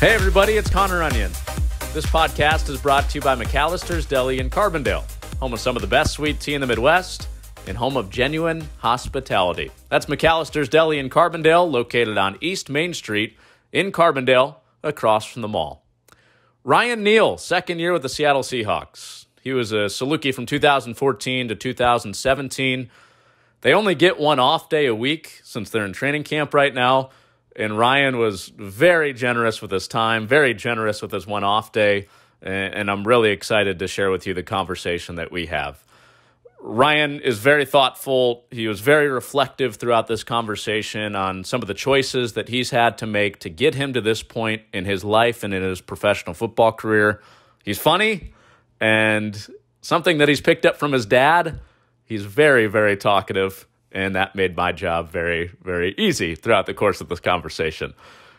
Hey, everybody, it's Connor Onion. This podcast is brought to you by McAllister's Deli in Carbondale, home of some of the best sweet tea in the Midwest and home of genuine hospitality. That's McAllister's Deli in Carbondale, located on East Main Street in Carbondale, across from the mall. Ryan Neal, second year with the Seattle Seahawks. He was a Saluki from 2014 to 2017. They only get one off day a week since they're in training camp right now. And Ryan was very generous with his time, very generous with his one off day. And I'm really excited to share with you the conversation that we have. Ryan is very thoughtful. He was very reflective throughout this conversation on some of the choices that he's had to make to get him to this point in his life and in his professional football career. He's funny and something that he's picked up from his dad. He's very, very talkative and that made my job very, very easy throughout the course of this conversation.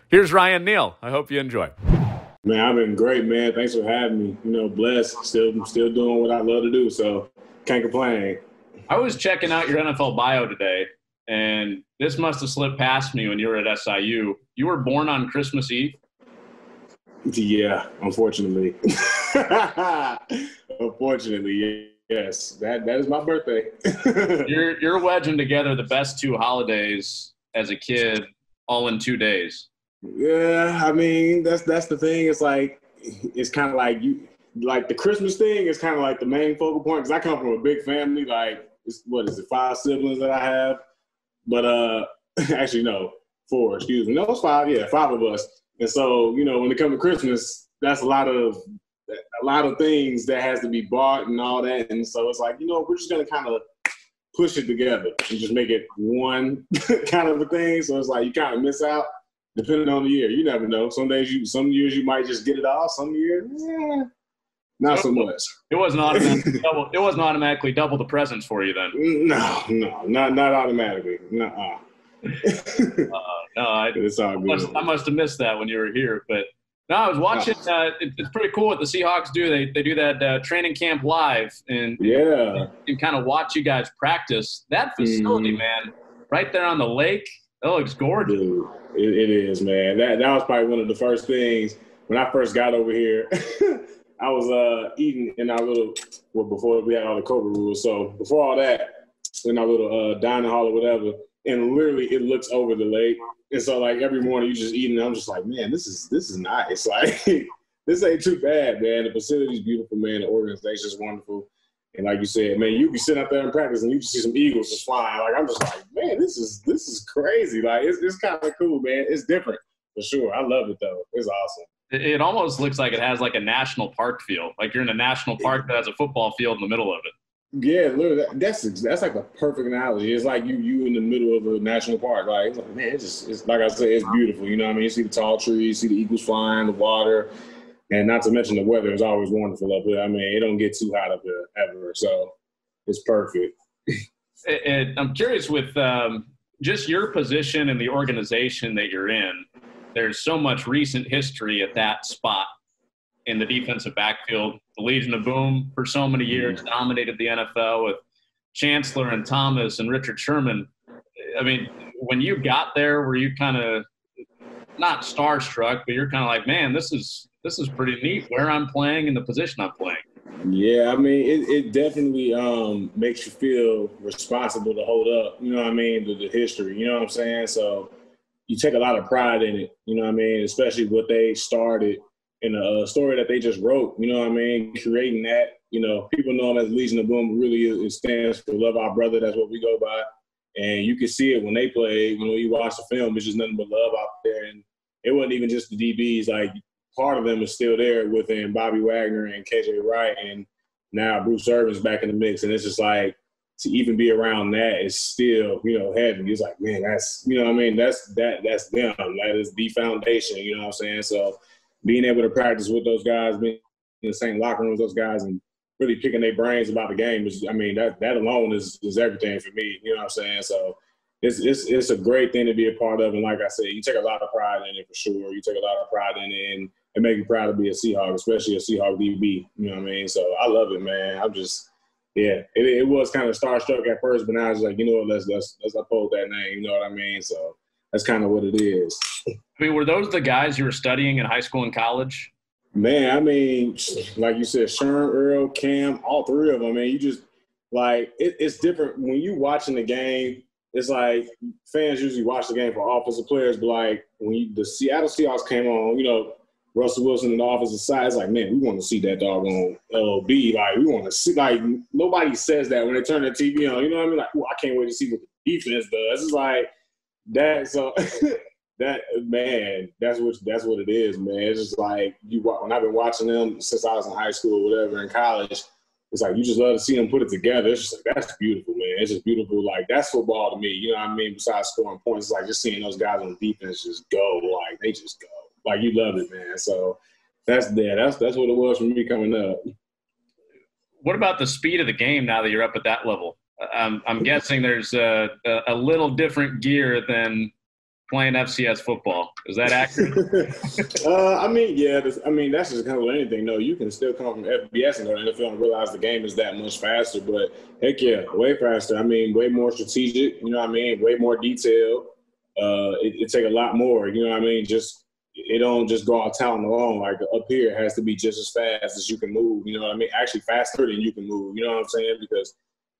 Here's Ryan Neal. I hope you enjoy. Man, I've been great, man. Thanks for having me. You know, blessed. Still, still doing what I love to do, so can't complain. I was checking out your NFL bio today, and this must have slipped past me when you were at SIU. You were born on Christmas Eve. Yeah, unfortunately. unfortunately, Yes, that that is my birthday. you're you're wedging together the best two holidays as a kid, all in two days. Yeah, I mean that's that's the thing. It's like it's kind of like you like the Christmas thing is kind of like the main focal point because I come from a big family. Like, what is it, five siblings that I have? But uh, actually no, four. Excuse me. No, it's five. Yeah, five of us. And so you know, when it comes to Christmas, that's a lot of a lot of things that has to be bought and all that. And so it's like, you know, we're just gonna kind of push it together and just make it one kind of a thing. So it's like you kind of miss out depending on the year. You never know. Some days you, some years you might just get it all. Some years, yeah, not so much. It wasn't automatically double. It wasn't automatically double the presents for you then. No, no, not not automatically. No. uh uh, no, I, it's all good. I must, I must have missed that when you were here, but no, I was watching. Uh, it, it's pretty cool what the Seahawks do. They they do that uh, training camp live, and yeah, you kind of watch you guys practice. That facility, mm. man, right there on the lake, that looks gorgeous. Dude, it, it is, man. That that was probably one of the first things when I first got over here. I was uh, eating in our little well before we had all the COVID rules. So before all that, in our little uh, dining hall or whatever, and literally it looks over the lake. And so like every morning you just eating, I'm just like, man, this is this is nice. Like this ain't too bad, man. The facility's beautiful, man. The organization's wonderful. And like you said, man, you be sitting out there in practice and you just see some eagles just flying. Like I'm just like, man, this is this is crazy. Like it's it's kind of cool, man. It's different for sure. I love it though. It's awesome. It almost looks like it has like a national park feel. Like you're in a national park that has a football field in the middle of it. Yeah, literally, that's that's like a perfect analogy. It's like you you in the middle of a national park. Like, it's like man, it's just it's like I said, it's beautiful. You know what I mean? You see the tall trees, see the eagles flying, the water, and not to mention the weather is always wonderful up here. I mean, it don't get too hot up here ever, so it's perfect. and I'm curious with um, just your position and the organization that you're in. There's so much recent history at that spot in the defensive backfield. The Legion of Boom for so many years dominated the NFL with Chancellor and Thomas and Richard Sherman. I mean, when you got there, were you kind of not starstruck, but you're kind of like, man, this is this is pretty neat where I'm playing and the position I'm playing. Yeah, I mean, it, it definitely um, makes you feel responsible to hold up. You know what I mean? The, the history. You know what I'm saying? So you take a lot of pride in it. You know what I mean? Especially what they started in a story that they just wrote. You know what I mean? Creating that, you know, people know them as Legion of Boom really it stands for Love Our Brother. That's what we go by. And you can see it when they play. Know, you watch the film, it's just nothing but love out there. And it wasn't even just the DBs. Like part of them is still there within Bobby Wagner and KJ Wright, and now Bruce Irvin's back in the mix. And it's just like to even be around that is still, you know, heavy. It's like, man, that's you know I mean? That's that that's them. That is the foundation, you know what I'm saying? So being able to practice with those guys, being in the same locker room with those guys, and really picking their brains about the game is, I mean, that that alone is is everything for me. You know what I'm saying? So it's it's it's a great thing to be a part of, and like I said, you take a lot of pride in it for sure. You take a lot of pride in it, and it make you proud to be a Seahawk, especially a Seahawk DB. You know what I mean? So I love it, man. I'm just yeah, it, it was kind of starstruck at first, but now it's like, you know what, let's let's let's uphold that name. You know what I mean? So that's kind of what it is. I mean, were those the guys you were studying in high school and college? Man, I mean, like you said, Sherm, Earl, Kam, all three of them. I mean, you just like it, it's different when you watching the game. It's like fans usually watch the game for offensive players, but like when you, the Seattle Seahawks came on, you know, Russell Wilson in the offensive side, it's like, man, we want to see that dog on LB. Like, we want to see, like, nobody says that when they turn the TV on. You know what I mean? Like, oh, I can't wait to see what the defense does. It's like that. So that man, that's what that's what it is, man. It's just like you when I've been watching them since I was in high school or whatever in college. It's like you just love to see them put it together. It's just like that's beautiful, man. It's just beautiful. Like that's football to me. You know what I mean? Besides scoring points, it's like just seeing those guys on defense just go. Like they just go. Like you love it, man. So that's there. That's that's what it was for me coming up. What about the speed of the game now that you're up at that level? I'm, I'm guessing there's a, a little different gear than playing FCS football. Is that accurate? uh, I mean, yeah. This, I mean, that's just kind of anything. No, you can still come from FBS and go to NFL and realize the game is that much faster. But heck yeah, way faster. I mean, way more strategic. You know what I mean? Way more detailed. Uh, it, it take a lot more. You know what I mean? Just it don't just go out talent alone. Like up here, it has to be just as fast as you can move. You know what I mean? Actually, faster than you can move. You know what I'm saying? Because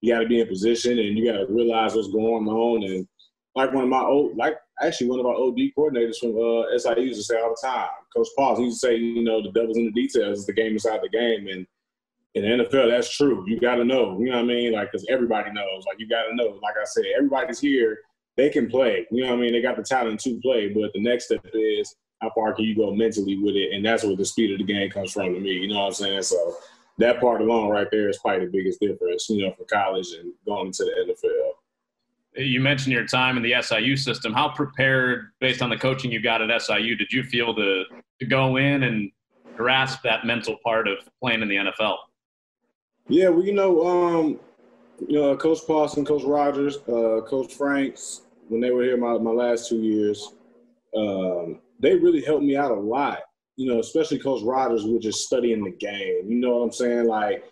you got to be in position and you got to realize what's going on. And like one of my old, like actually one of our OD coordinators from uh, SIU used to say all the time, Coach Paul, he used to say, you know, the devil's in the details. It's the game inside the game. And in the NFL, that's true. You got to know. You know what I mean? Like, because everybody knows. Like, you got to know. Like I said, everybody's here. They can play. You know what I mean? They got the talent to play. But the next step is how far can you go mentally with it? And that's where the speed of the game comes from to me. You know what I'm saying? So that part alone right there is probably the biggest difference, you know, for college and going into the NFL. You mentioned your time in the SIU system. How prepared, based on the coaching you got at SIU, did you feel to, to go in and grasp that mental part of playing in the NFL? Yeah, well, you know, um, you know, Coach Paulsen, Coach Rogers, uh, Coach Franks, when they were here my, my last two years, um, they really helped me out a lot. You know, especially Coach Rogers with just studying the game. You know what I'm saying? Like,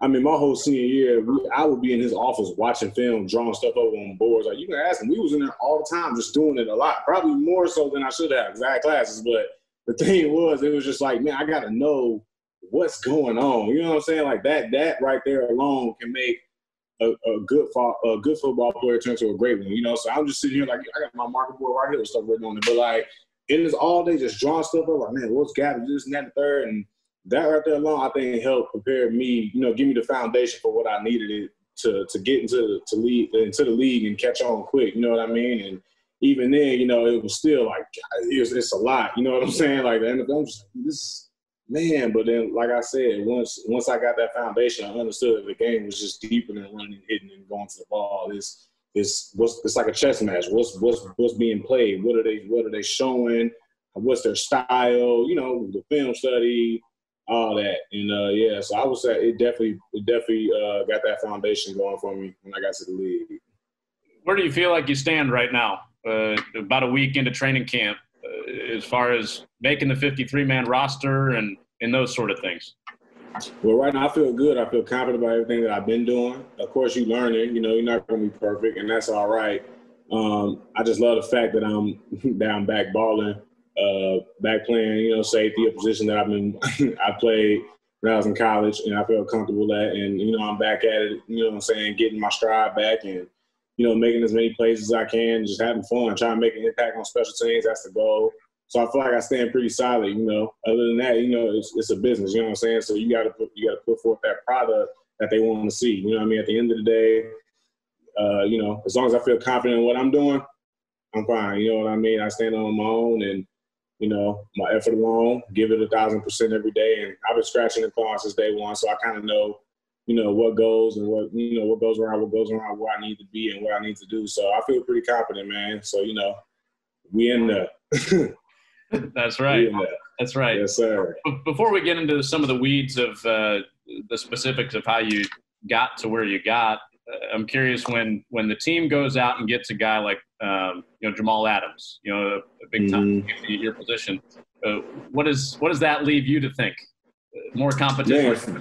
I mean, my whole senior year, we, I would be in his office watching film, drawing stuff over on boards. Like, you can ask him. We was in there all the time, just doing it a lot. Probably more so than I should have, had classes. But the thing was, it was just like, man, I got to know what's going on. You know what I'm saying? Like that, that right there alone can make a, a good fo- a good football player turn to a great one. You know, so I'm just sitting here like I got my marker board right here with stuff written on it. But like in this all day just drawing stuff up, like man, what's gap this and that and third, and that right there alone, I think helped prepare me. You know, give me the foundation for what I needed it to to get into to lead into the league and catch on quick. You know what I mean? And even then, you know, it was still like it's, it's a lot. You know what I'm saying? Like the NFL, I'm just like, this man. But then, like I said, once once I got that foundation, I understood the game was just deeper than running, hitting, and going to the ball. It's it's what's it's like a chess match. What's what's what's being played? What are they what are they showing? What's their style? You know, the film study, all that. And uh, yeah, so I would say it definitely it definitely uh, got that foundation going for me when I got to the league. Where do you feel like you stand right now? Uh, about a week into training camp, uh, as far as making the 53 man roster and and those sort of things. Well, right now I feel good. I feel confident about everything that I've been doing. Of course, you learn it. You know, you're not going to be perfect, and that's all right. Um, I just love the fact that I'm I'm back balling, uh, back playing. You know, safety, a position that I've been I played when I was in college, and I feel comfortable at. And you know, I'm back at it. You know, what I'm saying getting my stride back, and you know, making as many plays as I can, just having fun, trying to make an impact on special teams. That's the goal. So I feel like I stand pretty solid, you know. Other than that, you know, it's, it's a business, you know what I'm saying? So you gotta put you gotta put forth that product that they want to see. You know what I mean? At the end of the day, uh, you know, as long as I feel confident in what I'm doing, I'm fine. You know what I mean? I stand on my own and, you know, my effort alone, give it a thousand percent every day. And I've been scratching the claw since day one, so I kind of know, you know, what goes and what you know what goes around, what goes around, where I need to be and what I need to do. So I feel pretty confident, man. So you know, we in there. That's right. Yeah. That's right. Yes, sir. Before we get into some of the weeds of uh, the specifics of how you got to where you got, uh, I'm curious when when the team goes out and gets a guy like um, you know Jamal Adams, you know, a big time mm-hmm. your position. Uh, what does what does that leave you to think? More competition.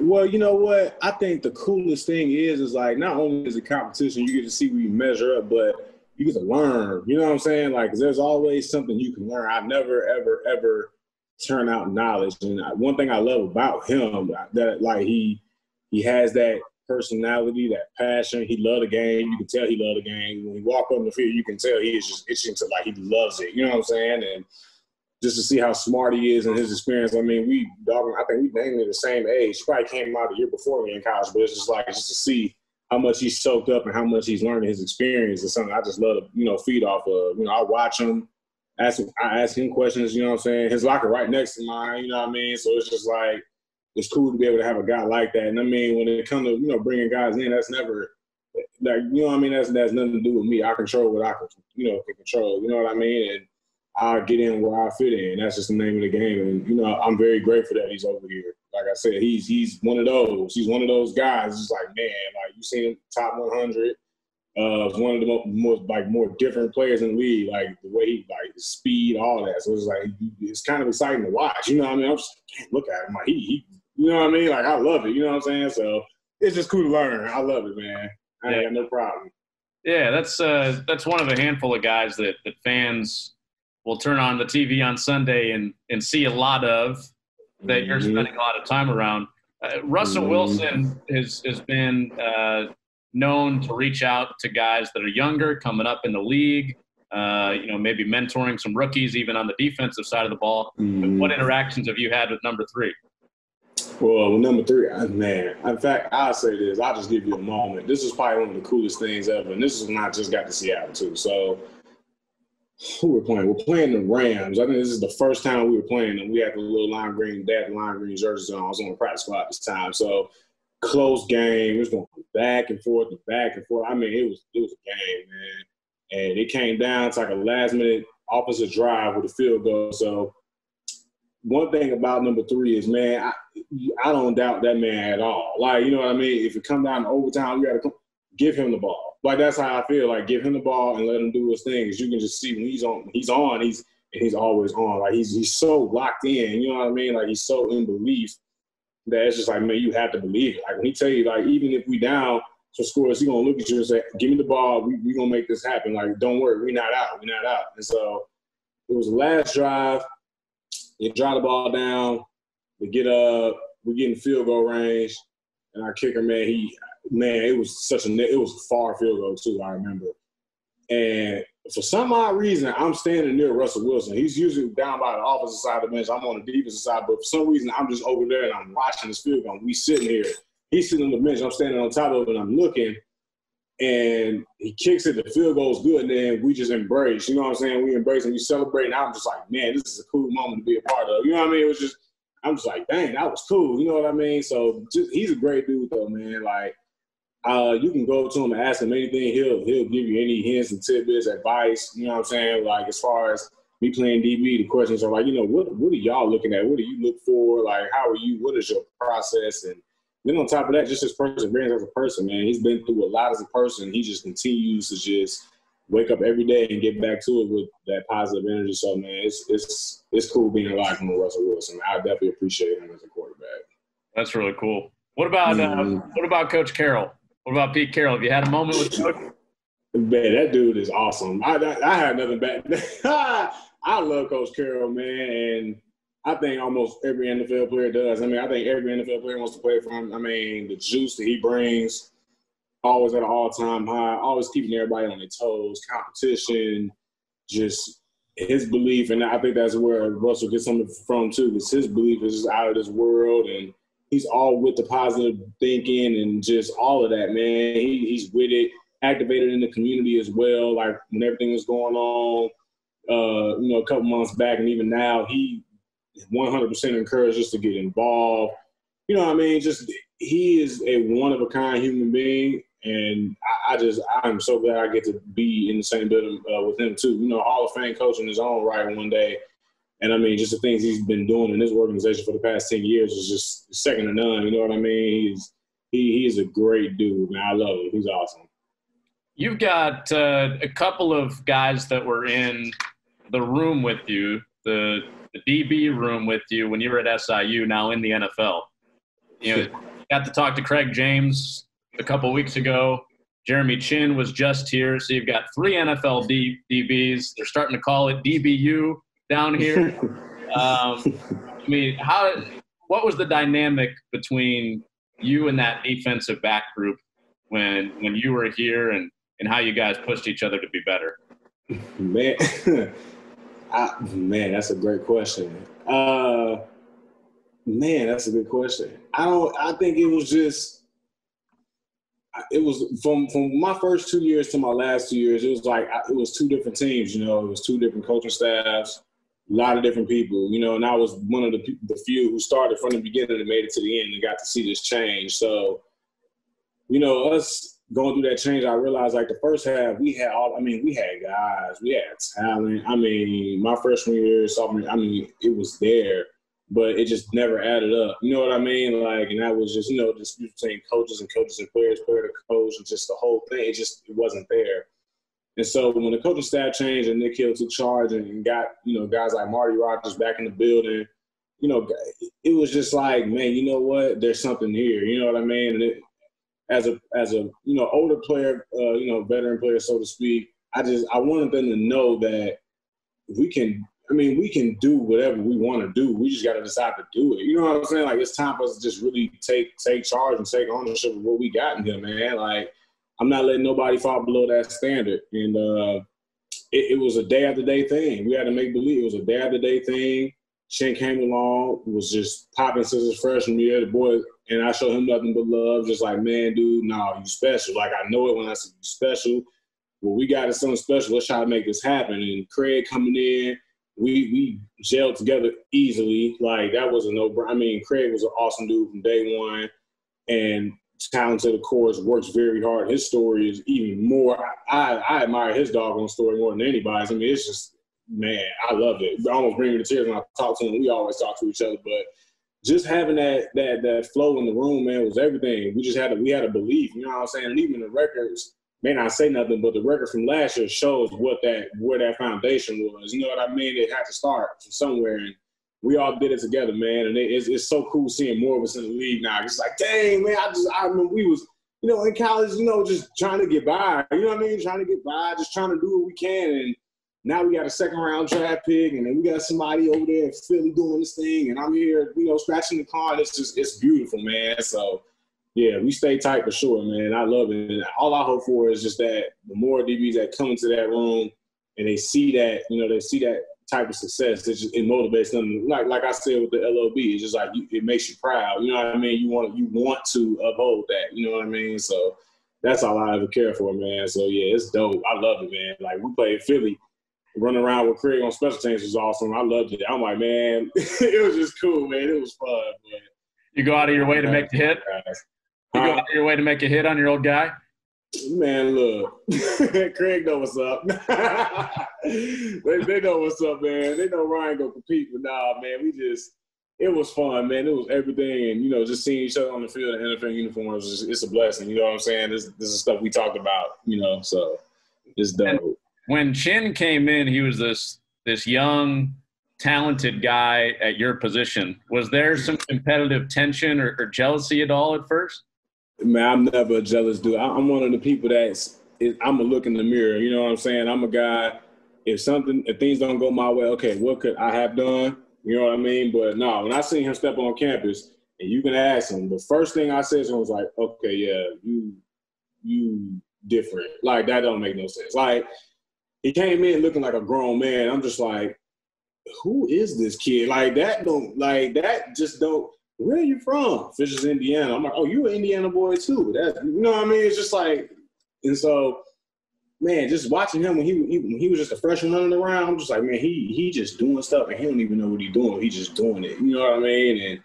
Well, you know what? I think the coolest thing is is like not only is it competition, you get to see where you measure up, but you get to learn. You know what I'm saying? Like, there's always something you can learn. I never, ever, ever turn out knowledge. And one thing I love about him that like he he has that personality, that passion. He loved the game. You can tell he loved the game. When he walk on the field, you can tell he is just itching to like he loves it. You know what I'm saying? And just to see how smart he is and his experience. I mean, we dog. I think we mainly the same age. He probably came out a year before me in college, but it's just like just to see how much he's soaked up and how much he's learning his experience is something I just love to you know feed off of. You know, I watch him. Ask him, I ask him questions, you know what I'm saying? His locker right next to mine, you know what I mean? So it's just like it's cool to be able to have a guy like that. And I mean, when it comes to you know bringing guys in, that's never like you know what I mean. That's that's nothing to do with me. I control what I can you know can control. You know what I mean? And I get in where I fit in. That's just the name of the game. And you know, I'm very grateful that he's over here. Like I said, he's he's one of those. He's one of those guys. It's like man, like you seen him top 100. Uh, one of the most, most, like more different players in the league. Like the way he like his speed, all that. So it's like it's kind of exciting to watch. You know what I mean? I'm just can't look at him. Like he, he, you know what I mean? Like I love it. You know what I'm saying? So it's just cool to learn. I love it, man. I ain't got no problem. Yeah, that's uh, that's one of a handful of guys that that fans will turn on the TV on Sunday and, and see a lot of that you're mm-hmm. spending a lot of time around. Uh, Russell mm-hmm. Wilson has, has been uh, known to reach out to guys that are younger, coming up in the league, uh, you know, maybe mentoring some rookies, even on the defensive side of the ball. Mm-hmm. What interactions have you had with number three? Well, number three, man. In fact, I'll say this. I'll just give you a moment. This is probably one of the coolest things ever, and this is when I just got to Seattle too. So who we're playing? We're playing the Rams. I think this is the first time we were playing them. We had the little lime green, dad lime green jerseys on. I was on the practice squad this time, so close game. It was going back and forth and back and forth. I mean, it was it was a game, man. And it came down to like a last minute opposite drive with a field goal. So one thing about number three is, man, I, I don't doubt that man at all. Like, you know what I mean? If it come down to overtime, you got to give him the ball like that's how I feel. Like give him the ball and let him do his thing. Cause you can just see when he's on, he's on. He's and he's always on. Like he's he's so locked in. You know what I mean? Like he's so in belief that it's just like man, you have to believe it. Like when he tell you like even if we down some scores, he gonna look at you and say, "Give me the ball. We we gonna make this happen. Like don't worry, we not out. We not out." And so it was the last drive. You drive the ball down. We get up. We get in field goal range, and our kicker man, he man, it was such a it was a far field goal too. I remember, and for some odd reason, I'm standing near Russell Wilson. He's usually down by the offensive side of the bench. I'm on the defensive side, but for some reason, I'm just over there and I'm watching this field goal. We sitting here. He's sitting on the bench. I'm standing on top of it. and I'm looking, and he kicks it. The field goes good, and then we just embrace. You know what I'm saying? We embrace and we celebrate. And I'm just like, man, this is a cool moment to be a part of. You know what I mean? It was just, I'm just like, dang, that was cool. You know what I mean? So just, he's a great dude, though, man. Like uh, you can go to him and ask him anything. He'll he'll give you any hints and tidbits, advice. You know what I'm saying? Like as far as me playing DB, the questions are like, you know, what what are y'all looking at? What do you look for? Like, how are you? What is your process? And then on top of that, just his perseverance as a person, man. He's been through a lot as a person. He just continues to just wake up every day and get back to it with that positive energy. So man, it's it's it's cool being alive from Russell Wilson. I definitely appreciate him as a quarterback. That's really cool. What about mm-hmm. uh, what about Coach Carroll? What about Pete Carroll? Have you had a moment with Coach? Man, that dude is awesome. I, I, I had nothing bad. I love Coach Carroll, man, and I think almost every NFL player does. I mean, I think every NFL player wants to play for him. I mean, the juice that he brings, always at an all-time high, always keeping everybody on their toes, competition, just his belief, and I think that's where Russell gets something from too, because his belief is just out of this world, and he's all with the positive thinking and just all of that, man. He, he's with it, activated in the community as well. Like when everything was going on, uh, you know, a couple months back and even now, he 100% encouraged us to get involved. You know what I mean? Just he is a one of a kind human being. And I, I just, I'm so glad I get to be in the same building uh, with him too. You know, Hall of Fame coach in his own right one day and I mean, just the things he's been doing in this organization for the past 10 years is just second to none. You know what I mean? He's, he, he's a great dude, man. I love him. He's awesome. You've got uh, a couple of guys that were in the room with you, the, the DB room with you when you were at SIU, now in the NFL. You know, got to talk to Craig James a couple weeks ago. Jeremy Chinn was just here. So you've got three NFL D- DBs. They're starting to call it DBU down here. um, I mean, how? What was the dynamic between you and that defensive back group when when you were here, and and how you guys pushed each other to be better? Man, I, man, that's a great question. Uh, man, that's a good question. I don't. I think it was just. It was from from my first two years to my last two years. It was like it was two different teams. You know, it was two different coaching staffs, a lot of different people. You know, and I was one of the the few who started from the beginning and made it to the end and got to see this change. So, you know, us going through that change, I realized like the first half we had all. I mean, we had guys, we had talent. I mean, my freshman year, sophomore, I mean, it was there, but it just never added up. You know what I mean? Like, and that was just you know just between coaches and coaches and players, player to coach, and just the whole thing. It just it wasn't there. And so when the coaching staff changed and Nick Hill took charge and got you know guys like Marty Rogers back in the building, you know, it was just like, man, you know what? There's something here. You know what I mean? And it, as a as a you know older player, uh, you know veteran player, so to speak. I just I wanted them to know that we can. I mean, we can do whatever we want to do. We just got to decide to do it. You know what I'm saying? Like it's time for us to just really take take charge and take ownership of what we got in here, man. Like I'm not letting nobody fall below that standard. And uh, it, it was a day after day thing. We had to make believe it was a day after day thing. Shane came along, was just popping since his freshman year. The boy and I showed him nothing but love. Just like, man, dude, nah, you special. Like I know it when I say you special. Well, we got something special. Let's try to make this happen. And Craig coming in, we we gelled together easily. Like that was a no. I mean, Craig was an awesome dude from day one, and talented, of course, works very hard. His story is even more. I I admire his doggone story more than anybody's. I mean, it's just man, I love it. it almost bring me to tears when I talk to him. We always talk to each other, but just having that that that flow in the room, man, was everything. We just had to we had to believe, you know what I'm saying? And even the records may not say nothing, but the record from last year shows what that where that foundation was. You know what I mean? It had to start from somewhere, and we all did it together, man. And it, it's it's so cool seeing more of us in the league now. It's like, dang, man, I just I remember we was you know in college, you know, just trying to get by. You know what I mean? Trying to get by, just trying to do what we can, and now we got a second round draft pick, and then we got somebody over there in Philly doing this thing, and I'm here, you know, scratching the car. It's just it's beautiful, man. So yeah, we stay tight for sure, man. I love it. And all I hope for is just that the more DBs that come into that room and they see that, you know, they see that type of success, it, just, it motivates them. Like like I said with the LOB, it's just like you, it makes you proud. You know what I mean? You want you want to uphold that. You know what I mean? So that's all I ever care for, man. So yeah, it's dope. I love it, man. Like we played Philly running around with Craig on special teams was awesome. I loved it. I'm like, man, it was just cool, man. It was fun, man. You go out of your way to make the hit. You go out of your way to make a hit on your old guy. Man, look, Craig know what's up. they, they know what's up, man. They know Ryan gonna compete, but nah, man, we just it was fun, man. It was everything, and you know, just seeing each other on the field in NFL uniforms, it's a blessing. You know what I'm saying? This this is stuff we talked about, you know. So it's dope. And when Chinn came in, he was this this young, talented guy at your position. Was there some competitive tension or, or jealousy at all at first? Man, I'm never a jealous dude. I'm one of the people that's I'm a look in the mirror. You know what I'm saying? I'm a guy. If something, if things don't go my way, okay, what could I have done? You know what I mean? But no, when I seen him step on campus, and you can ask him, the first thing I said to him was like, okay, yeah, you, you different. Like that don't make no sense. Like he came in looking like a grown man. I'm just like, who is this kid? Like that don't like that just don't. Where are you from? Fishers, Indiana. I'm like, oh, you an Indiana boy too. That you know what I mean? It's just like, and so, man, just watching him when he, he when he was just a freshman running around, I'm just like, man, he he just doing stuff and he don't even know what he's doing. He just doing it. You know what I mean? And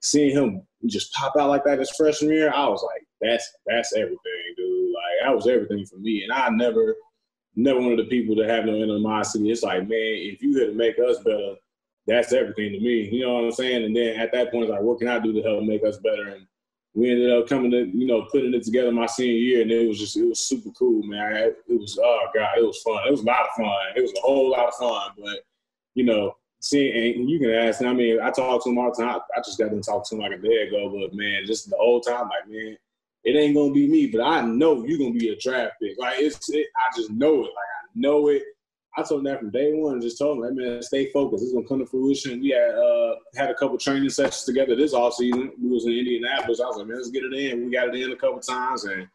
seeing him just pop out like that his freshman year, I was like, that's that's everything, dude. Like that was everything for me. And I never never one of the people that have no animosity. It's like, man, if you here to make us better, that's everything to me. You know what I'm saying? And then at that point, it's like, what can I do to help make us better? And we ended up coming to, you know, putting it together my senior year, and it was just, it was super cool, man. It was, oh god, it was fun. It was a lot of fun. It was a whole lot of fun, but you know, seeing and you can ask. I mean, I talk to him all the time. I just got to talk to him like a day ago, but man, just the whole time, like man, it ain't gonna be me, but I know you're gonna be a draft pick. Like it's, it, I just know it. Like I know it. I told him that from day one. Just told him, like, man, stay focused. It's gonna come to fruition. We had uh, had a couple training sessions together this off season. We was in Indianapolis. I was like, man, let's get it in. We got it in a couple times, and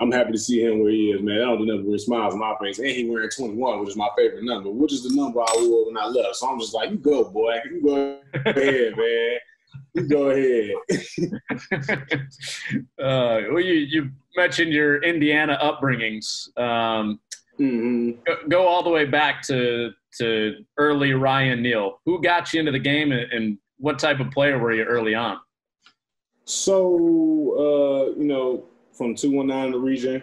I'm happy to see him where he is, man. I don't do nothing but smiles on my face. And he wearing 21, which is my favorite number, which is the number I wore when I left. So I'm just like, you go, boy. You go ahead, man. You go ahead. uh, well, you, you mentioned your Indiana upbringings. Um, mm-hmm. go, go, all the way back to to early Ryan Neal. Who got you into the game, and, and what type of player were you early on? So, uh, you know, from 219 in the region.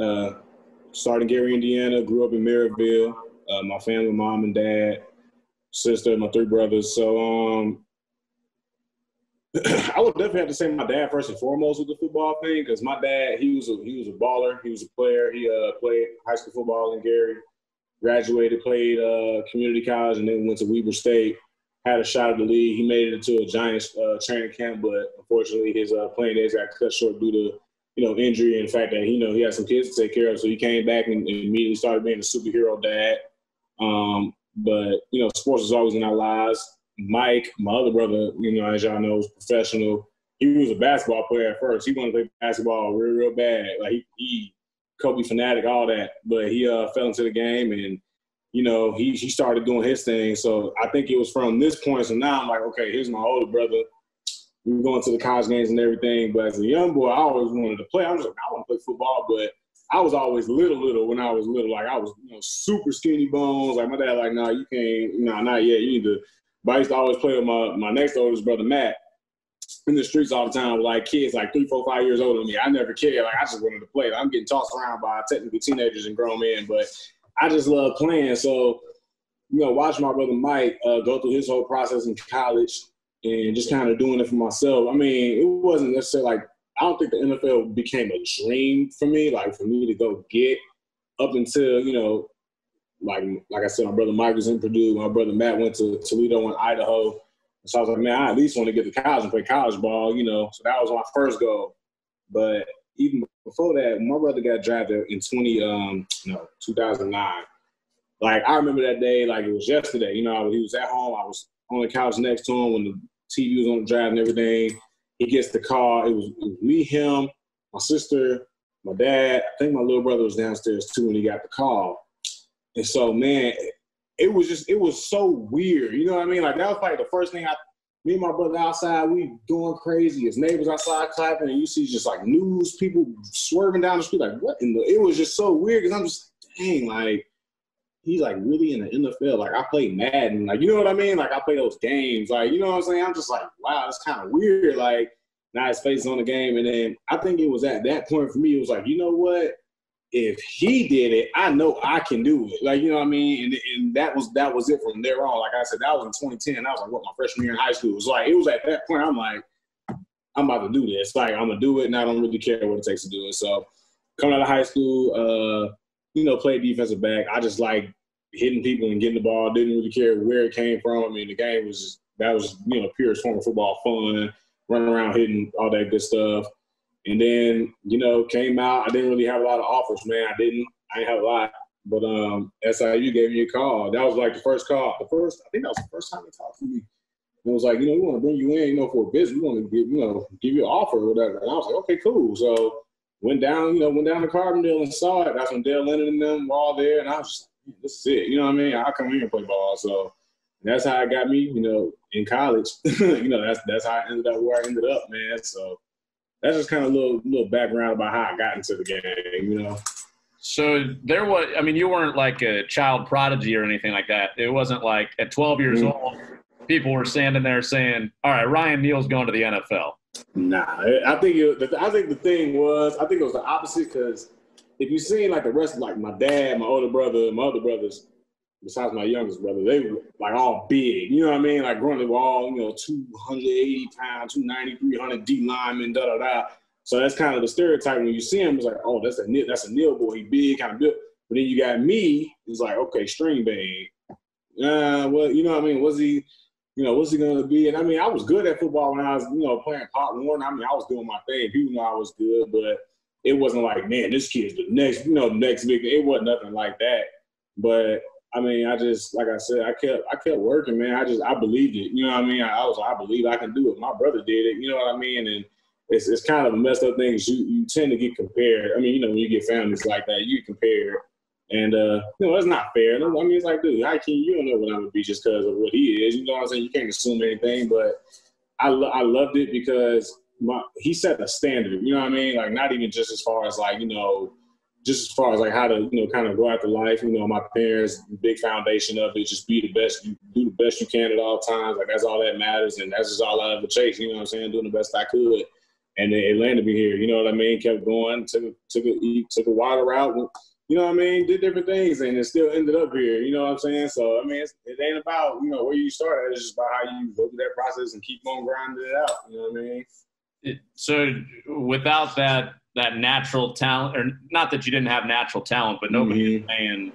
Uh, started in Gary, Indiana. Grew up in Merrillville. Uh, my family, mom and dad, sister, my three brothers. So um, I would definitely have to say my dad first and foremost with the football thing because my dad he was a he was a baller. He was a player. He uh, played high school football in Gary. Graduated, played uh, community college, and then went to Weber State. Had a shot at the league. He made it into a Giants uh, training camp, but unfortunately his uh, playing days got cut short due to you know, injury and the fact that, you know, he had some kids to take care of. So he came back and, and immediately started being a superhero dad. Um, but, you know, sports was always in our lives. Mike, my other brother, you know, as y'all know, was professional. He was a basketball player at first. He wanted to play basketball real, real bad. Like he, he Kobe fanatic, all that. But he uh, fell into the game and, you know, he, he started doing his thing. So I think it was from this point. So now I'm like, okay, here's my older brother we were going to the college games and everything. But as a young boy, I always wanted to play. I was like, I want to play football, but I was always little, little when I was little. Like I was, you know, super skinny bones. Like my dad, like, nah, you can't, nah, not yet. You need to. But I used to always play with my my next oldest brother Matt in the streets all the time with like kids like three, four, five years older than me. I never cared. Like I just wanted to play. I'm getting tossed around by technically teenagers and grown men, but I just love playing. So, you know, watch my brother Mike uh, go through his whole process in college and just kind of doing it for myself. I mean, it wasn't necessarily like I don't think the NFL became a dream for me, like for me to go get up until you know, like like I said, my brother Mike was in Purdue, my brother Matt went to Toledo and Idaho. So I was like, man, I at least want to get to college and play college ball, you know. So that was my first goal. But even before that, my brother got drafted in twenty um no two thousand nine. Like I remember that day like it was yesterday. You know, he was at home. I was on the couch next to him when the TV was on the drive and everything. He gets the call. It was, it was me, him, my sister, my dad. I think my little brother was downstairs too when he got the call. And so, man, it was just it was so weird. You know what I mean? Like that was like the first thing I. Me and my brother outside, we going crazy. His neighbors outside clapping, and you see just like news people swerving down the street. Like what in the? It was just so weird because I'm just dang like he's like really in the NFL. Like I play Madden, like you know what I mean? Like I play those games, like you know what I'm saying? I'm just like, wow, that's kind of weird. Like now his face on the game, and then I think it was at that point for me. It was like, you know what? If he did it, I know I can do it. Like you know what I mean? And, and that was that was it from there on. Like I said, that was in 2010. I was like, what my freshman year in high school. It was like it was at that point. I'm like, I'm about to do this. Like I'm gonna do it, and I don't really care what it takes to do it. So coming out of high school, uh, you know, play defensive back. I just like hitting people and getting the ball. Didn't really care where it came from. I mean, the game was just, that was you know pure form of football fun, running around hitting all that good stuff. And then you know came out. I didn't really have a lot of offers, man. I didn't. I didn't have a lot. But um, SIU gave me a call. That was like the first call. The first, I think that was the first time they talked to me. And it was like, you know, we want to bring you in, you know, for a business. We want to give, you know, give you an offer or whatever. And I was like, okay, cool. So went down, you know, went down to Carbondale and saw it. That's when Dale Lennon and them were all there. And I was just this is it. You know what I mean? I come here and play ball. So that's how it got me, you know, in college. you know, that's that's how I ended up where I ended up, man. So that's just kind of a little little background about how I got into the game, you know. So there was, I mean, you weren't like a child prodigy or anything like that. It wasn't like at 12 years mm-hmm. old, people were standing there saying, "All right, Ryan Neal's going to the NFL." Nah, I think it, I think the thing was, I think it was the opposite because if you seen like the rest of like my dad, my older brother, my other brothers, besides my youngest brother, they were like all big. You know what I mean? Like growing up, all you know, 280 pounds, 290, 300 D linemen, da da da. So that's kind of the stereotype when you see him. It's like, oh, that's a that's a Neal boy. He big, kind of built. But then you got me. It's like, okay, string bag. Uh, well, you know what I mean? Was he? you know, what's he going to be? And I mean, I was good at football when I was, you know, playing Pop Warner. I mean, I was doing my thing. People know I was good, but it wasn't like, man, this kid's the next, you know, next big. It wasn't nothing like that. But I mean, I just like I said, I kept I kept working, man. I just I believed it. You know what I mean? I, I was I believe I can do it. My brother did it. You know what I mean? And it's it's kind of messed up thing. You you tend to get compared. I mean, you know, when you get families like that, you compare. And uh, you know, that's not fair. I mean, it's like, dude, how can you don't know what I'm gonna be just because of what he is? You know what I'm saying? You can't assume anything. But I lo- I loved it because my he set a standard. You know what I mean? Like not even just as far as like you know just as far as like how to you know kind of go after life you know my parents big foundation of it just be the best you do the best you can at all times like that's all that matters and that's just all i ever chased you know what i'm saying doing the best i could. And it landed me here you know what i mean kept going took a took a took a wider route you know what i mean did different things and it still ended up here you know what i'm saying so i mean it ain't about you know where you start at it's just about how you go through that process and keep on grinding it out you know what i mean? So without that that natural talent, or not that you didn't have natural talent, but nobody mm-hmm. saying,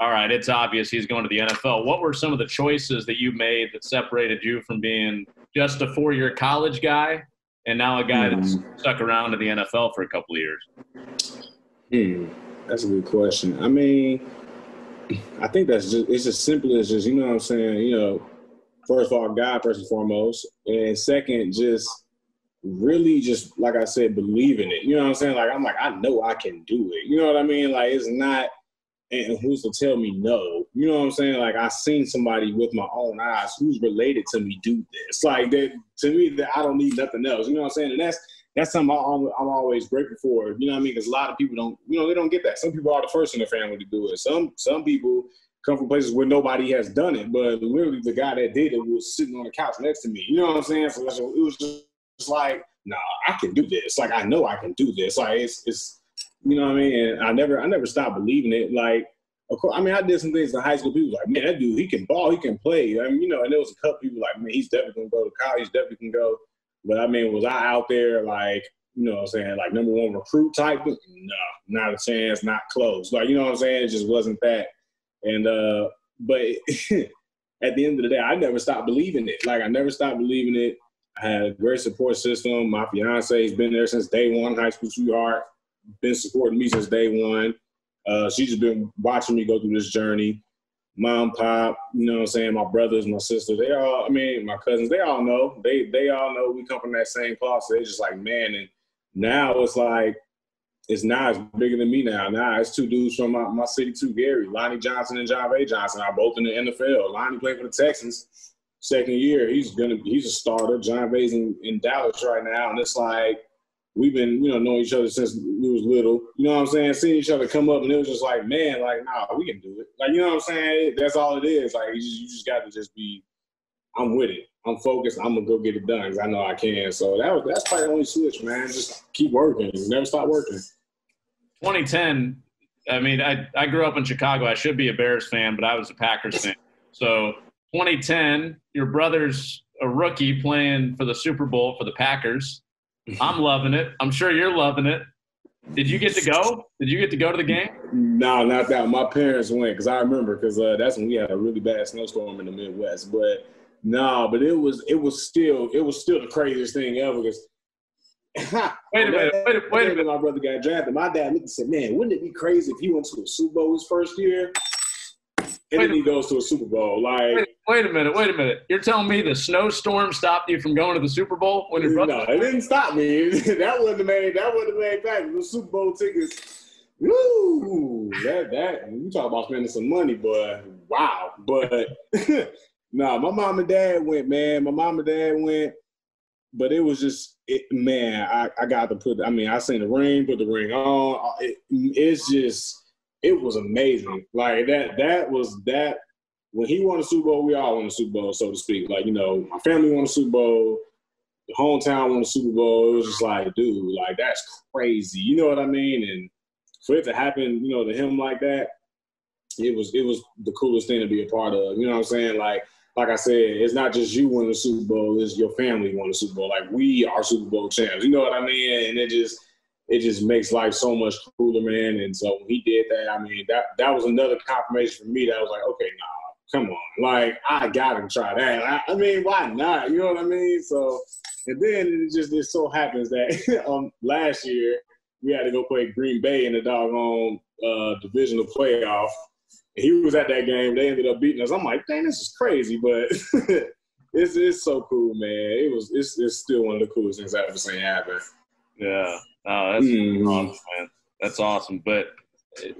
all right, it's obvious he's going to the NFL. What were some of the choices that you made that separated you from being just a four year college guy and now a guy mm-hmm. that's stuck around in the NFL for a couple of years? Hmm. That's a good question. I mean, I think that's just it's as simple as just, you know what I'm saying, you know, first of all, God first and foremost. And second, just really just like I said, believe in it. You know what I'm saying? Like I'm like, I know I can do it. You know what I mean? Like it's not and who's to tell me no? You know what I'm saying? Like I seen somebody with my own eyes who's related to me do this. Like that to me that I don't need nothing else. You know what I'm saying? And that's that's something I'm, I'm always grateful for. You know what I mean? Because a lot of people don't, you know, they don't get that. Some people are the first in their family to do it. Some some people come from places where nobody has done it, but literally the guy that did it was sitting on the couch next to me. You know what I'm saying? So it was just like, nah, I can do this. Like I know I can do this. Like it's it's you know what I mean? And I never I never stopped believing it. Like of course, I mean, I did some things in high school. People like, man, that dude, he can ball, he can play. I mean, you know, and there was a couple people like, man, he's definitely gonna go to college, he's definitely can go. But I mean, was I out there like, you know what I'm saying, like number one recruit type? No, not a chance, not close. Like, you know what I'm saying? It just wasn't that. And uh, but at the end of the day, I never stopped believing it. Like I never stopped believing it. I had a great support system. My fiance has been there since day one, high school sweetheart, been supporting me since day one. Uh, she's just been watching me go through this journey. Mom, pop, you know what I'm saying? My brothers, my sister, they all, I mean, my cousins, they all know. They they all know we come from that same cloth. So they're just like, man, and now it's like, it's now it's bigger than me now. Now it's two dudes from my, my city too, Gary, Lonnie Johnson and Jon'Vea Johnson are both in the NFL. Lonnie played for the Texans second year, he's gonna he's a starter. Jon'Vea's in, in Dallas right now, and it's like we've been you know knowing each other since we was little. You know what I'm saying? Seeing each other come up, and it was just like, man, like nah, we can do it. Like you know what I'm saying? That's all it is. Like you just, you just got to just be. I'm with it. I'm focused. I'm gonna go get it done because I know I can. So that was that's probably the only switch, man. Just keep working. Never stop working. 2010. I mean, I, I grew up in Chicago. I should be a Bears fan, but I was a Packers fan. So 2010, your brother's a rookie playing for the Super Bowl for the Packers. I'm loving it. I'm sure you're loving it. Did you get to go? Did you get to go to the game? No, not that. My parents went because I remember because uh, that's when we had a really bad snowstorm in the Midwest. But no, but it was it was still it was still the craziest thing ever because. wait a minute! Wait a, wait a minute! My brother got drafted. My dad looked and said, "Man, wouldn't it be crazy if he went to the Super Bowl his first year?" and then he goes to a Super Bowl. Like, wait, a minute, wait a minute. You're telling me the snowstorm stopped you from going to the Super Bowl when your brother? No, it didn't stop me. that wasn't the main. That wasn't the main factor. The Super Bowl tickets. Woo! That that you talk about spending some money, boy. Wow. But no, nah, my mom and dad went. Man, my mom and dad went. But it was just, it, man. I, I got to put. I mean, I seen the ring, put the ring on. It, it's just it was amazing. Like that that was that when he won the Super Bowl, we all won the Super Bowl, so to speak. Like, you know, my family won the Super Bowl, the hometown won the Super Bowl. It was just like, dude, like that's crazy. You know what I mean? And for it to happen, you know, to him like that, it was it was the coolest thing to be a part of. You know what I'm saying? Like like I said, it's not just you winning the Super Bowl, it's your family winning the Super Bowl. Like we are Super Bowl champs. You know what I mean? And it just it just makes life so much cooler, man. And so when he did that, I mean, that that was another confirmation for me that I was like, okay, nah, come on, like I gotta try that. I, I, mean, why not? You know what I mean? So, and then it just it so happens that um last year we had to go play Green Bay in the doggone uh, divisional playoff. And He was at that game. They ended up beating us. I'm like, dang, this is crazy, but it's it's so cool, man. It was it's it's still one of the coolest things I've ever seen happen. Yeah, oh, that's mm. awesome, man. That's awesome. But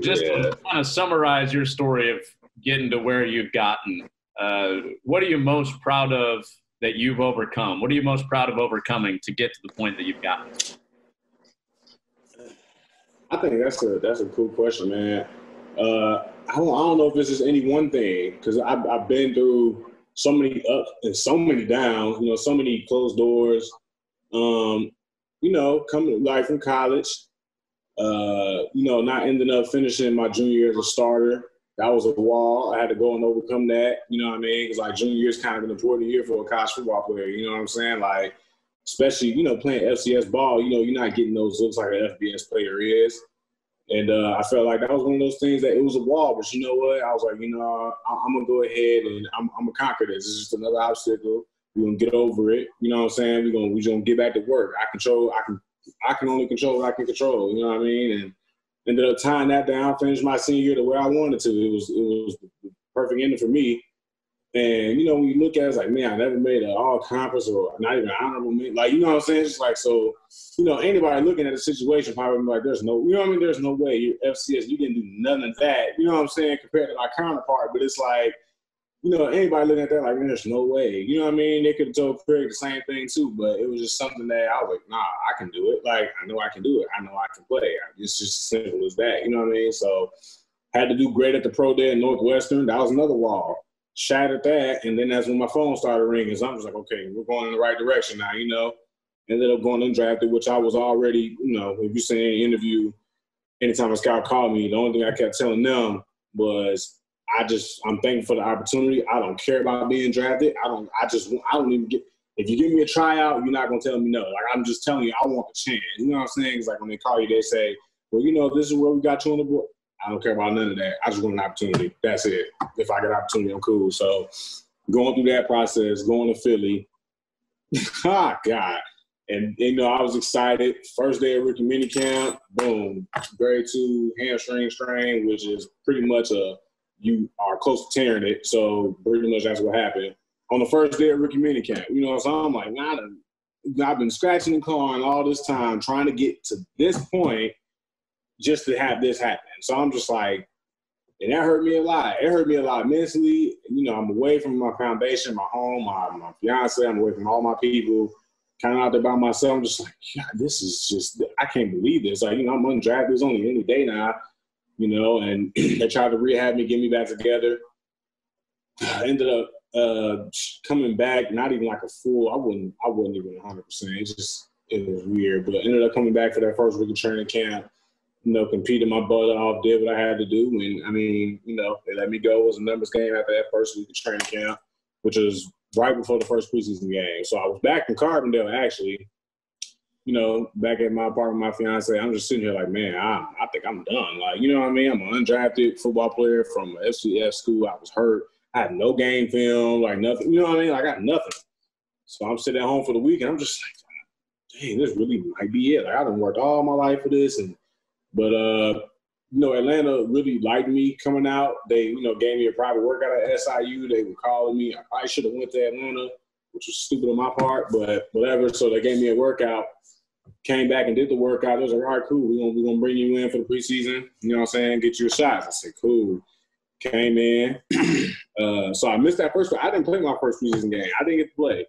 just yeah. to kind of summarize your story of getting to where you've gotten, uh, what are you most proud of that you've overcome? What are you most proud of overcoming to get to the point that you've gotten? I think that's a that's a cool question, man. Uh, I don't I don't know if this is any one thing because I've I've been through so many ups and so many downs. You know, so many closed doors. Um, you know, coming like from college, uh, you know, not ending up finishing my junior year as a starter. That was a wall. I had to go and overcome that. You know what I mean? Because like junior year is kind of an important year for a college football player. You know what I'm saying? Like, especially you know playing FCS ball. You know, you're not getting those looks like an FBS player is. And uh, I felt like that was one of those things that it was a wall, but you know what? I was like, you know, I- am gonna go ahead and I'm, I'm gonna conquer this. It's just another obstacle. We're gonna get over it. You know what I'm saying? We're gonna we're gonna get back to work. I control. I can I can only control what I can control. You know what I mean? And ended up tying that down. Finished my senior year the way I wanted to. It was it was the perfect ending for me. And you know, when you look at it, it's like, man, I never made an all conference or not even honorable mention. Like, you know what I'm saying? It's just like so, you know, anybody looking at the situation probably like, there's no, you know what I mean? There's no way you're FCS, you didn't do none of that. You know what I'm saying? Compared to my counterpart, but it's like, you know, anybody looking at that like, there's no way. You know what I mean? They could have told Craig the same thing too, but it was just something that I was like, nah, I can do it. Like, I know I can do it. I know I can play. It's just as simple as that. You know what I mean? So, had to do great at the pro day in Northwestern. That was another wall. Shattered that, and then that's when my phone started ringing. So I'm just like, okay, we're going in the right direction now. You know, ended up going undrafted, which I was already, you know, if you say any interview, anytime a scout called me, the only thing I kept telling them was I just I'm thankful for the opportunity. I don't care about being drafted. I don't. I just I don't even get. If you give me a tryout, you're not gonna tell me no. Like I'm just telling you, I want a chance. You know what I'm saying? It's like when they call you, they say, "Well, you know, this is where we got you on the board." I don't care about none of that. I just want an opportunity. That's it. If I get an opportunity, I'm cool. So going through that process, going to Philly, ah, God. And, you know, I was excited. First day of rookie minicamp, boom, grade two hamstring strain, which is pretty much a you are close to tearing it. So pretty much that's what happened. On the first day of rookie minicamp, you know, so I'm like, I've been scratching and clawing all this time trying to get to this point just to have this happen. So I'm just like, and that hurt me a lot. It hurt me a lot mentally. You know, I'm away from my foundation, my home, my, my fiance. I'm away from all my people. Kind of out there by myself. I'm just like, God, this is just, I can't believe this. Like, you know, I'm undrafted. It's only any day now you know, and they tried to rehab me, get me back together. I ended up uh, coming back, not even like a fool. I wouldn't. I wasn't even 100. percent It just it was weird, but ended up coming back for that first rookie training camp. You know, competed my butt off, did what I had to do, and I mean, you know, they let me go. It was a numbers game after that first week of training camp, which was right before the first preseason game. So I was back in Carbondale actually, you know, back at my apartment, my fiance, I'm just sitting here like, man, I, I think I'm done. Like, you know what I mean? I'm an undrafted football player from FCS school. I was hurt. I had no game film, like nothing. You know what I mean? I got nothing. So I'm sitting at home for the week, and I'm just like, dang, this really might be it. Like, I done worked all my life for this, and but uh, you know, Atlanta really liked me coming out. They, you know, gave me a private workout at SIU. They were calling me. I probably should have went to Atlanta, which was stupid on my part, but whatever. So they gave me a workout came back and did the workout. It was like, all right, cool. We're gonna we're gonna bring you in for the preseason. You know what I'm saying? Get you a shot. I said, cool. Came in. uh, so I missed that first one. I didn't play my first preseason game. I didn't get to play.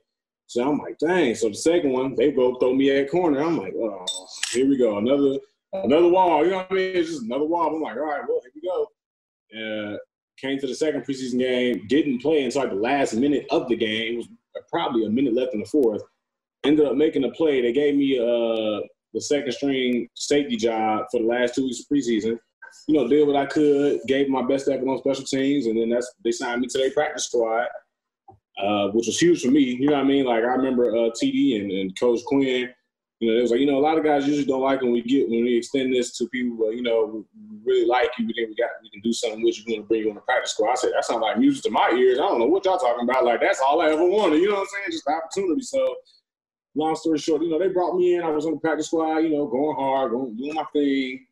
So I'm like, dang. So the second one, they both throw me at corner. I'm like, oh, here we go. Another another wall. You know what I mean? It's just another wall. I'm like, all right, well, here we go. Uh, came to the second preseason game, didn't play until like the last minute of the game. Was probably a minute left in the fourth ended up making a play. They gave me uh, the second string safety job for the last two weeks of preseason. You know, did what I could, gave my best effort on special teams, and then that's they signed me to their practice squad, uh, which was huge for me. You know what I mean? Like I remember uh, TD and, and Coach Quinn you know, it was like, you know, a lot of guys usually don't like when we get when we extend this to people, but you know, we really like you, but then we got we can do something with you, we want to bring you on the practice squad. I said, that sounds like music to my ears. I don't know what y'all talking about. Like that's all I ever wanted. You know what I'm saying? Just the opportunity. So long story short, you know, they brought me in. I was on the practice squad, you know, going hard, going doing my thing.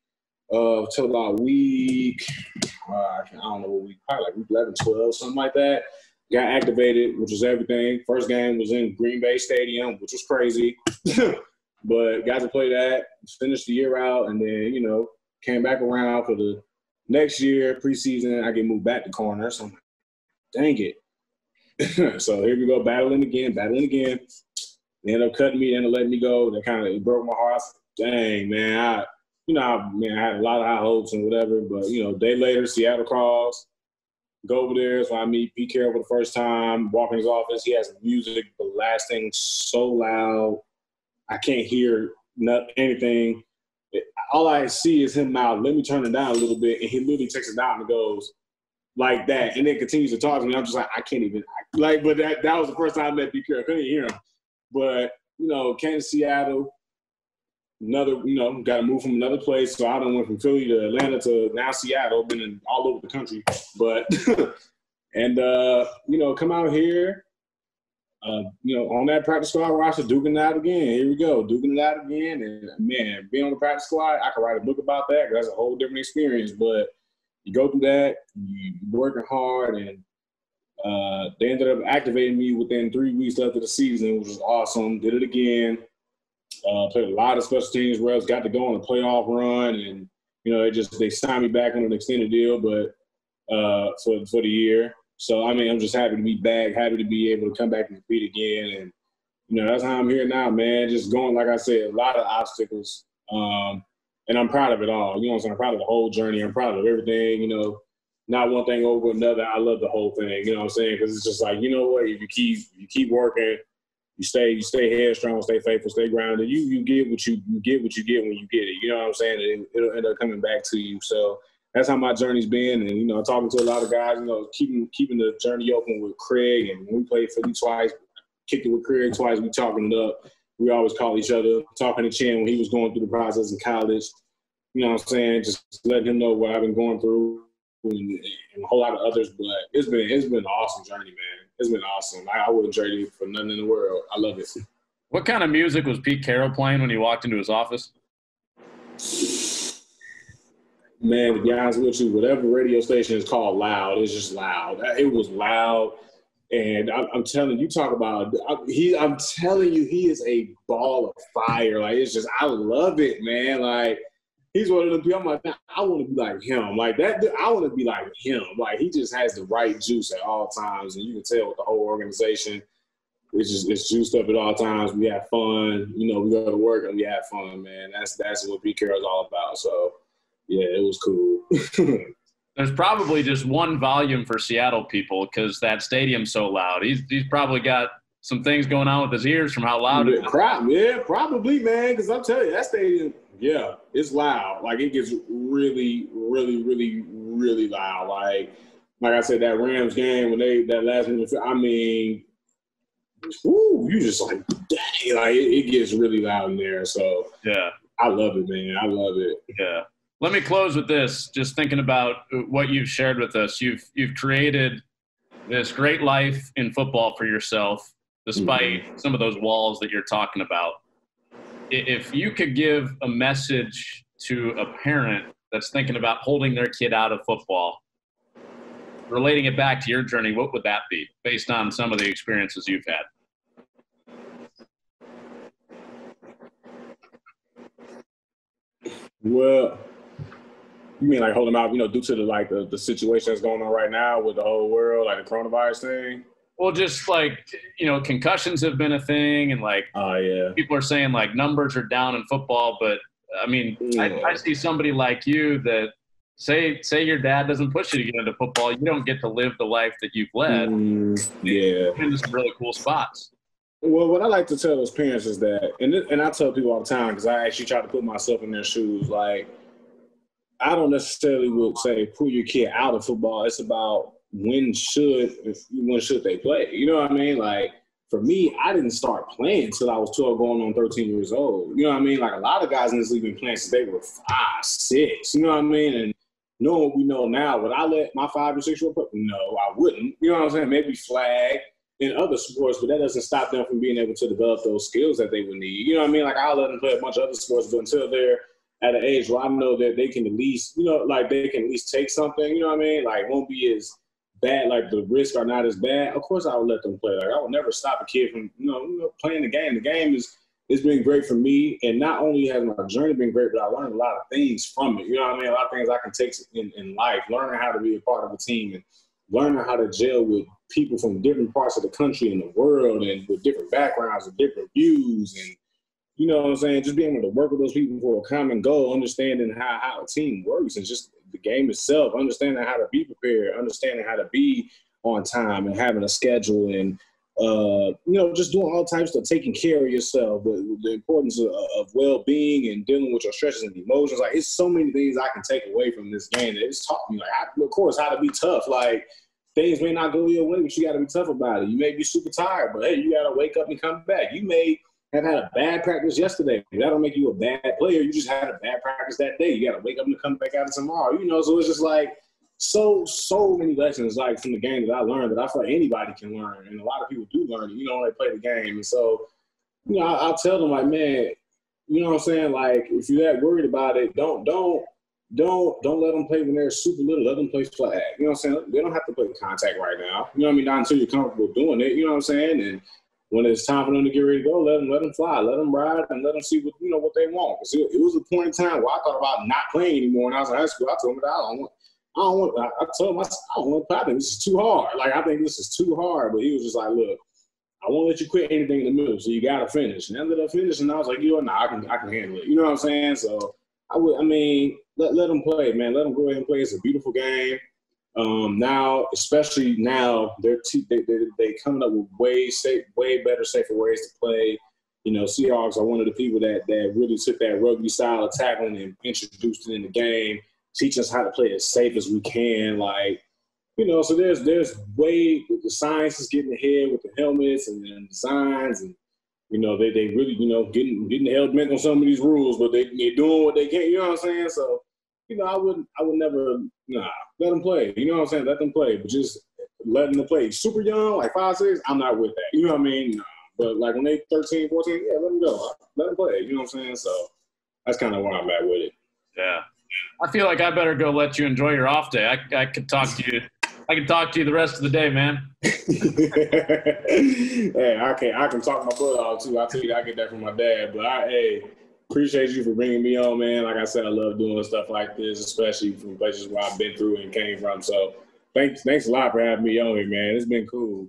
Uh, till about week, uh, I don't know what week, probably like week 11, 12, something like that. Got activated, which was everything. First game was in Green Bay Stadium, which was crazy. but got to play that, finished the year out, and then, you know, came back around for the next year, preseason. I get moved back to corner. So I'm like, dang it. so here we go, battling again, battling again. They end up cutting me, they ended up letting me go. That kind of broke my heart. Dang, man. I, you know, I, man, I had a lot of high hopes and whatever. But, you know, day later, Seattle calls. Go over there. So I meet Pete Carroll for the first time, walk in his office. He has music blasting so loud. I can't hear not, anything. All I see is him out. let me turn it down a little bit. And he literally takes it down and goes like that. And then continues to talk to me. I'm just like, I can't even, like, but that, that was the first time I met Pete Carroll. I couldn't hear him. But, you know, to Seattle, another, you know, got to move from another place. So I don't went from Philly to Atlanta to now Seattle, been in all over the country. But, and, uh, you know, come out here, uh, you know, on that practice squad roster, duking it out again. Here we go, duking it out again. And man, being on the practice squad, I could write a book about that. That's a whole different experience. But you go through that, you working hard, and uh, they ended up activating me within three weeks left of the season, which was awesome. Did it again. Uh, played a lot of special teams reps. Got to go on a playoff run, and you know, they just they signed me back on an extended deal, but uh, for for the year. So I mean, I'm just happy to be back. Happy to be able to come back and compete again, and you know, that's how I'm here now, man. Just going, like I said, a lot of obstacles, um, and I'm proud of it all. You know, what I'm saying I'm proud of the whole journey. I'm proud of everything. You know, not one thing over another. I love the whole thing. You know what I'm saying? Because it's just like you know what, if you keep you keep working, you stay you stay headstrong, stay faithful, stay grounded. You you get what you you get what you get when you get it. You know what I'm saying? And it'll end up coming back to you. So that's how my journey's been. And you know, talking to a lot of guys, you know, keeping keeping the journey open with Craig. And we played Philly twice, kicked it with Craig twice. We talking it up. We always call each other, talking to Chinn when he was going through the process in college. You know what I'm saying? Just letting him know what I've been going through and, and, a whole lot of others. But it's been it's been an awesome journey, man. It's been awesome. I, I wouldn't trade it for nothing in the world. I love it. What kind of music was Pete Carroll playing when he walked into his office? Man, to be honest with you, whatever radio station is called loud, it's just loud. Uh, it was loud. And I'm, I'm telling you, talk about he. I'm telling you, he is a ball of fire. Like it's just, I love it, man. Like he's one of the people. I'm like, I want to be like him. Like that. I want to be like him. Like he just has the right juice at all times, and you can tell with the whole organization. It's just it's juiced up at all times. We have fun. You know, we go to work and we have fun, man. That's that's what Pete Carroll's all about. So yeah, it was cool. There's probably just one volume for Seattle people because that stadium's so loud. He's he's probably got some things going on with his ears from how loud yeah, it is. Crap, yeah, probably, man. Because I'm telling you, that stadium, yeah, it's loud. Like it gets really, really, really, really loud. Like, like I said, that Rams game when they that last minute, I mean, whoo, you just like, dang, like it, it gets really loud in there. So yeah, I love it, man. I love it. Yeah. Let me close with this. Just thinking about what you've shared with us, you've you've created this great life in football for yourself, despite mm-hmm. some of those walls that you're talking about. If you could give a message to a parent that's thinking about holding their kid out of football, relating it back to your journey, what would that be based on some of the experiences you've had? Well, you mean like hold them out, you know, due to the like the, the situation that's going on right now with the whole world, like the coronavirus thing? Well, just like you know, concussions have been a thing, and like, oh yeah, people are saying like numbers are down in football, but I mean, yeah. I, I, see somebody like you that say say your dad doesn't push you to get into football, you don't get to live the life that you've led. Mm, yeah, in some really cool spots. Well, what I like to tell those parents is that, and and I tell people all the time because I actually try to put myself in their shoes, like I don't necessarily would say pull your kid out of football. It's about when should when should they play. You know what I mean? Like for me, I didn't start playing until I was 12, going on 13 years old. You know what I mean? Like a lot of guys in this league been playing since they were five, six. You know what I mean? And knowing what we know now, would I let my five or six year old? No, I wouldn't. You know what I'm saying? Maybe flag in other sports, but that doesn't stop them from being able to develop those skills that they would need. You know what I mean? Like I'll let them play a bunch of other sports, but until they're at an age where I know that they can at least, you know, like they can at least take something, you know what I mean? Like won't be as bad, like the risks are not as bad. Of course I would let them play. Like I would never stop a kid from, you know, playing the game. The game is it's been great for me. And not only has my journey been great, but I learned a lot of things from it. You know what I mean? A lot of things I can take in, in life, learning how to be a part of a team and learning how to gel with people from different parts of the country and the world and with different backgrounds and different views and you know what I'm saying, just being able to work with those people for a common goal, understanding how, how a team works and just the game itself, understanding how to be prepared, understanding how to be on time and having a schedule and uh, you know, just doing all types of taking care of yourself, the, the importance of, of, well-being and dealing with your stresses and emotions. Like, it's so many things I can take away from this game that it's taught me. Like, I, of course, how to be tough. Like, things may not go your way, but you got to be tough about it. You may be super tired, but hey, you got to wake up and come back. You may have had a bad practice yesterday. That don't make you a bad player. You just had a bad practice that day. You got to wake up and come back out of tomorrow. You know, so it's just like so so many lessons like from the game that I learned that I feel like anybody can learn, and a lot of people do learn. It, You know, when they play the game, and so you know, I, tell them like, man, you know what I'm saying? Like, if you're that worried about it, don't don't don't don't let them play when they're super little. Let them play flag. You know what I'm saying? They don't have to play contact right now. You know what I mean? Not until you're comfortable doing it. You know what I'm saying? And when it's time for them to get ready to go, let them let them fly, let them ride, and let them see what you know what they want. It, it, was a point in time where I thought about not playing anymore when I was in high school. I told them that I don't want I don't want. I, I told him I, don't want to. Think this is too hard. Like I think this is too hard. But he was just like, look, I won't let you quit anything in the middle, so you got to finish. And I ended up finishing. And I was like, you know, nah, I can, I can handle it. You know what I'm saying? So I would. I mean, let let them play, man. Let them go ahead and play. It's a beautiful game. Um, now, especially now, they're te- they they they coming up with way safe, way better, safer ways to play. You know, Seahawks are one of the people that that really took that rugby style of tackling and introduced it in the game teaching us how to play as safe as we can. Like, you know, so there's there's way the science is getting ahead with the helmets and, and signs and you know, they, they really, you know, getting getting held back on some of these rules, but they they're doing what they can, you know what I'm saying? So, you know, I wouldn't I would never nah, let them play. You know what I'm saying? Let them play. But just letting them play super young, like five, six, I'm not with that. You know what I mean? Nah. But like when they 13, 14, yeah, let them go. Let them play. You know what I'm saying? So that's kind of where I'm at with it. Yeah. I feel like I better go let you enjoy your off day. I, I could talk to you. I can talk to you the rest of the day, man. hey, I can I can talk my brother out too. I tell you, I get that from my dad. But I, hey, appreciate you for bringing me on, man. Like I said, I love doing stuff like this, especially from places where I've been through and came from. So, thanks, thanks a lot for having me on here, man. It's been cool.